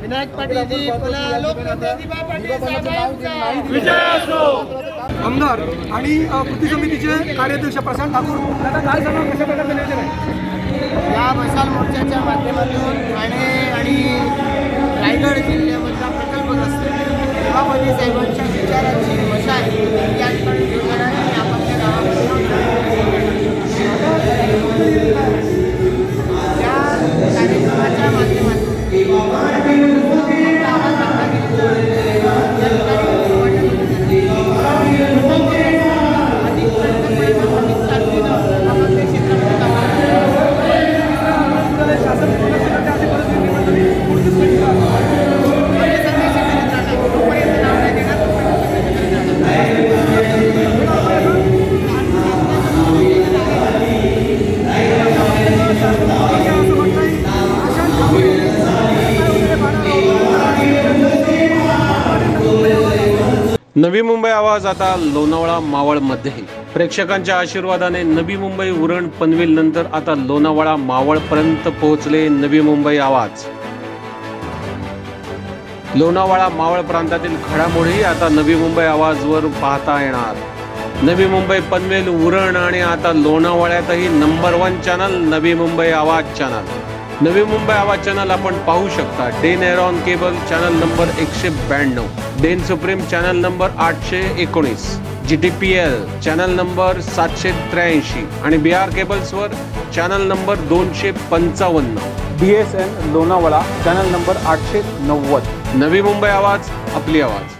विनायक पाटील लोकनेते दिबा पाटील साहेबांचा आमदार आणि कृती समितीचे कार्याध्यक्ष प्रशांत ठाकूर. आता काय सांगा कशा प्रकारचं नियोजन आहे या मशाल मोर्चाच्या माध्यमातून ठाणे आणि रायगड जिल्ह्यामधला प्रकल्पग्रस्त सभापती साहेबांच्या विचारांची नवी मुंबई आवाज आता लोणावळा मावळमध्ये प्रेक्षकांच्या आशीर्वादाने नवी मुंबई उरण पनवेल नंतर आता लोणावळा मावळपर्यंत पोहोचले नवी मुंबई आवाज. लोणावळा मावळ प्रांतातील घडामोडी आता नवी मुंबई आवाजवर पाहता येणार. नवी मुंबई पनवेल उरण आणि आता लोणावळ्यातही number one channel Navi Mumbai आवाज चॅनल नवी मुंबई आवाज चॅनल आपण पाहू शकता. डेन एरॉन केबल चॅनल नंबर एकशे ब्याण्णव. डेन सुप्रीम चॅनल नंबर आठशे एकोणीस. G T P L channel number सातशे त्र्याऐंशी. आणि बी आर केबल्सवर चॅनल नंबर दोनशे पंचावन्न. D S N Lonavala channel number आठशे नव्वद. नवी मुंबई आवाज आपली आवाज.